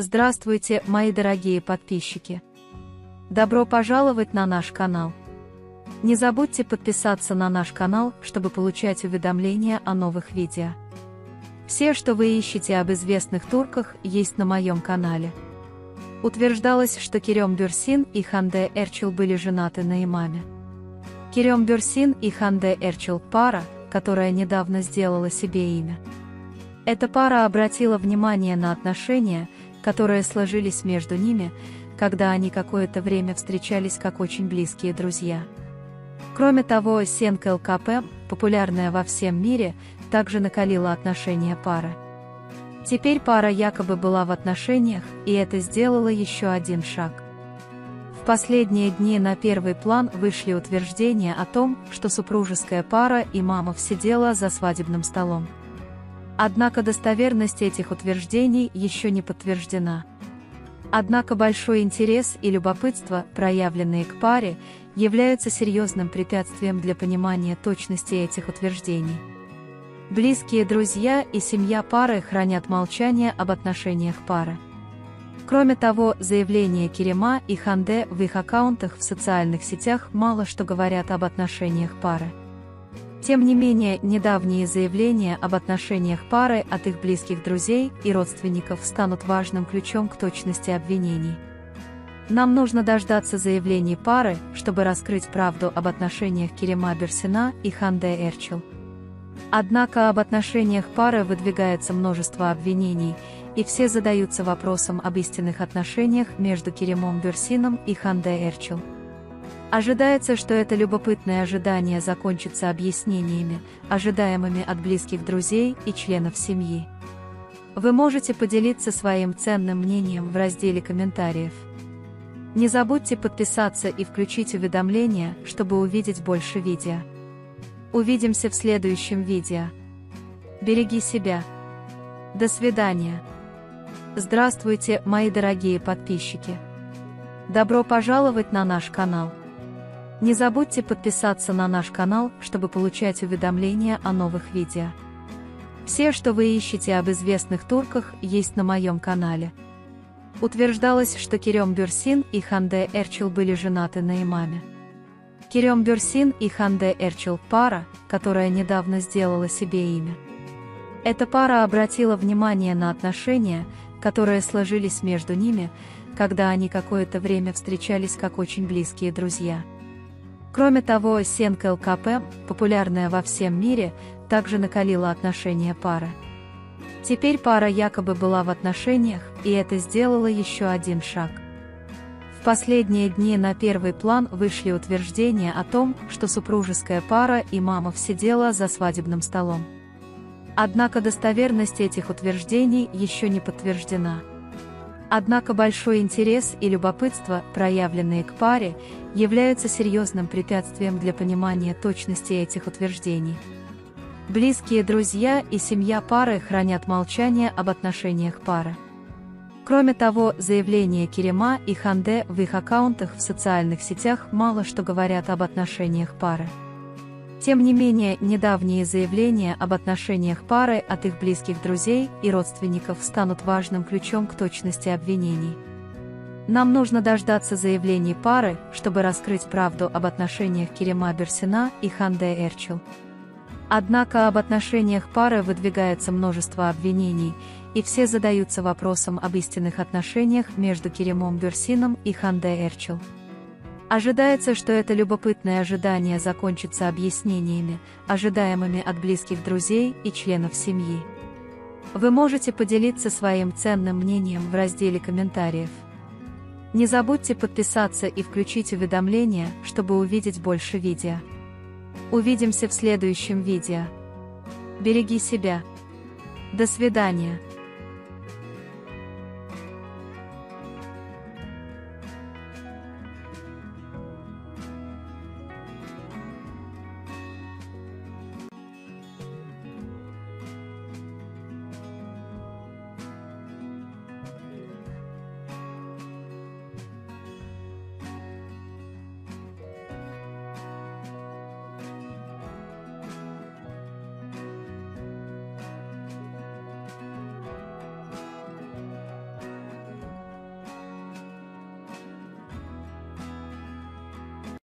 Здравствуйте, мои дорогие подписчики! Добро пожаловать на наш канал! Не забудьте подписаться на наш канал, чтобы получать уведомления о новых видео. Все, что вы ищете об известных турках, есть на моем канале. Утверждалось, что Керем Бюрсин и Ханде Эрчил были женаты на имаме. Керем Бюрсин и Ханде Эрчил – пара, которая недавно сделала себе имя. Эта пара обратила внимание на отношения, которые сложились между ними, когда они какое-то время встречались как очень близкие друзья. Кроме того, сенка ЛКП, популярная во всем мире, также накалила отношения пары. Теперь пара якобы была в отношениях, и это сделало еще один шаг. В последние дни на первый план вышли утверждения о том, что супружеская пара и мама сидела за свадебным столом. Однако достоверность этих утверждений еще не подтверждена. Однако большой интерес и любопытство, проявленные к паре, являются серьезным препятствием для понимания точности этих утверждений. Близкие друзья и семья пары хранят молчание об отношениях пары. Кроме того, заявления Керема и Ханде в их аккаунтах в социальных сетях мало что говорят об отношениях пары. Тем не менее, недавние заявления об отношениях пары от их близких друзей и родственников станут важным ключом к точности обвинений. Нам нужно дождаться заявлений пары, чтобы раскрыть правду об отношениях Керема Берсина и Ханде Эрчил. Однако об отношениях пары выдвигается множество обвинений, и все задаются вопросом об истинных отношениях между Керемом Берсином и Ханде Эрчил. Ожидается, что это любопытное ожидание закончится объяснениями, ожидаемыми от близких друзей и членов семьи. Вы можете поделиться своим ценным мнением в разделе комментариев. Не забудьте подписаться и включить уведомления, чтобы увидеть больше видео. Увидимся в следующем видео. Береги себя. До свидания. Здравствуйте, мои дорогие подписчики. Добро пожаловать на наш канал. Не забудьте подписаться на наш канал, чтобы получать уведомления о новых видео. Все, что вы ищете об известных турках, есть на моем канале. Утверждалось, что Керем Бюрсин и Ханде Эрчил были женаты на имаме. Керем Бюрсин и Ханде Эрчил – пара, которая недавно сделала себе имя. Эта пара обратила внимание на отношения, которые сложились между ними, когда они какое-то время встречались как очень близкие друзья. Кроме того, сенка ЛКП, популярная во всем мире, также накалила отношения пары. Теперь пара якобы была в отношениях, и это сделало еще один шаг. В последние дни на первый план вышли утверждения о том, что супружеская пара и мама сидела за свадебным столом. Однако достоверность этих утверждений еще не подтверждена. Однако большой интерес и любопытство, проявленные к паре, являются серьезным препятствием для понимания точности этих утверждений. Близкие друзья и семья пары хранят молчание об отношениях пары. Кроме того, заявления Керема и Ханде в их аккаунтах в социальных сетях мало что говорят об отношениях пары. Тем не менее, недавние заявления об отношениях пары от их близких друзей и родственников станут важным ключом к точности обвинений. Нам нужно дождаться заявлений пары, чтобы раскрыть правду об отношениях Керема Берсина и Ханде Эрчил. Однако об отношениях пары выдвигается множество обвинений, и все задаются вопросом об истинных отношениях между Керемом Берсином и Ханде Эрчил. Ожидается, что это любопытное ожидание закончится объяснениями, ожидаемыми от близких друзей и членов семьи. Вы можете поделиться своим ценным мнением в разделе комментариев. Не забудьте подписаться и включить уведомления, чтобы увидеть больше видео. Увидимся в следующем видео. Береги себя. До свидания.